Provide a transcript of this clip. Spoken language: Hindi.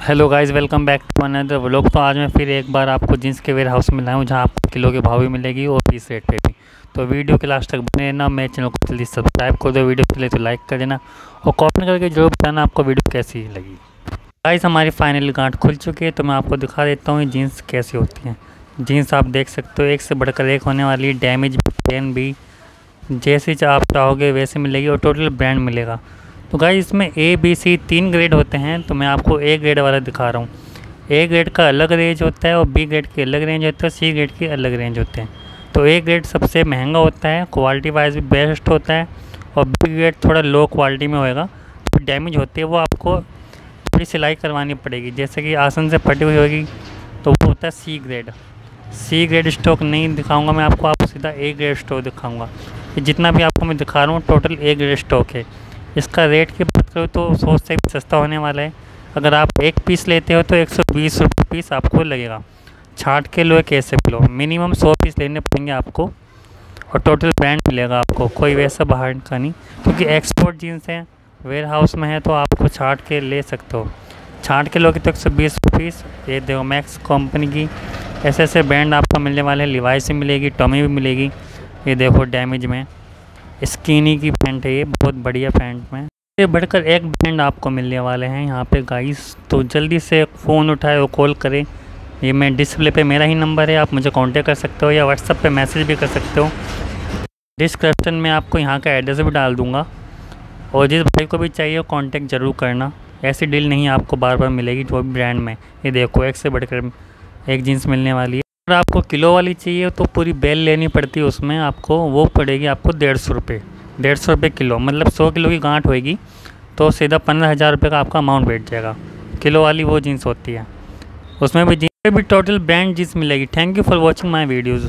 hello guys welcome back to another vlog तो आज मैं फिर एक बार आपको जींस के वेयर हाउस में हूँ, जहाँ आपको किलो के भाव भी मिलेगी और पीस रेट पे भी। तो वीडियो के लास्ट तक बने रहना, मेरे चैनल को जल्दी सब्सक्राइब कर दो, वीडियो के लिए तो लाइक कर देना और कॉमेंट करके ज़रूर बताना आपको वीडियो कैसी लगी। गाइस हमारी फाइनल गांठ खुल चुकी है तो मैं आपको दिखा देता हूँ जीन्स कैसी होती हैं। जीन्स आप देख सकते हो, एक से बढ़कर एक होने वाली डैमेज पेन भी जैसे आप चाहोगे वैसे मिलेगी और टोटल ब्रांड मिलेगा। तो गाइस, इसमें ए बी सी तीन ग्रेड होते हैं तो मैं आपको ए ग्रेड वाला दिखा रहा हूँ। ए ग्रेड का अलग रेंज होता है और बी ग्रेड की अलग रेंज होती है सी ग्रेड की अलग रेंज होते हैं। तो ए ग्रेड सबसे महँगा होता है क्वालिटी वाइज भी बेस्ट होता है और बी ग्रेड थोड़ा लो क्वालिटी में होएगा। तो डैमेज होती है, वो आपको थोड़ी सिलाई करवानी पड़ेगी। जैसे कि आसन से फटी हुई होगी तो वो होता है C grade C grade stock नहीं दिखाऊँगा मैं आपको आपको सीधा ए ग्रेड स्टॉक दिखाऊँगा। जितना भी आपको मैं दिखा रहा हूँ टोटल ए ग्रेड स्टॉक है। इसका रेट की बात करूँ तो सोच से भी सस्ता होने वाला है। अगर आप एक पीस लेते हो तो एक सौ बीस रुपये पीस आपको लगेगा। छाट के लो कैसे लो मिनिमम सौ पीस लेने पड़ेंगे आपको और टोटल ब्रांड मिलेगा आपको। कोई वैसा बाहर का नहीं। क्योंकि एक्सपोर्ट जीन्स है वेयर हाउस में है तो आपको छाट के ले सकते हो। छाट के लोगे तो एक सौ बीस पीस ये देखो मैक्स कंपनी की ऐसे ऐसे ब्रांड आपको मिलने वाले हैं। लिवाई से मिलेगी टॉमी भी मिलेगी। ये देखो डैमेज में। स्कीनी की पैंट है ये, बहुत बढ़िया पैंट में। ये बढ़कर एक ब्रांड आपको मिलने वाले हैं यहाँ पे गाइस तो जल्दी से फ़ोन उठाए और कॉल करें। ये मैं डिस्प्ले पे मेरा ही नंबर है, आप मुझे कांटेक्ट कर सकते हो या व्हाट्सअप पे मैसेज भी कर सकते हो। डिस्क्रिप्शन में आपको यहाँ का एड्रेस भी डाल दूँगा। और जिस भाई को भी चाहिए कॉन्टेक्ट ज़रूर करना। ऐसी डील नहीं आपको बार बार मिलेगी जो भी ब्रांड में। ये देखो, एक से बढ़कर एक जीन्स मिलने वाली है। अगर आपको किलो वाली चाहिए तो पूरी बेल लेनी पड़ती है उसमें, आपको वो पड़ेगी आपको डेढ़ सौ रुपये। डेढ़ सौ रुपये किलो मतलब सौ किलो की गांठ होएगी तो सीधा पंद्रह हज़ार रुपये का आपका अमाउंट बैठ जाएगा। किलो वाली वो जीन्स होती है। उसमें भी जीन्स भी टोटल ब्रांड जीन्स मिलेगी। Thank you for watching my videos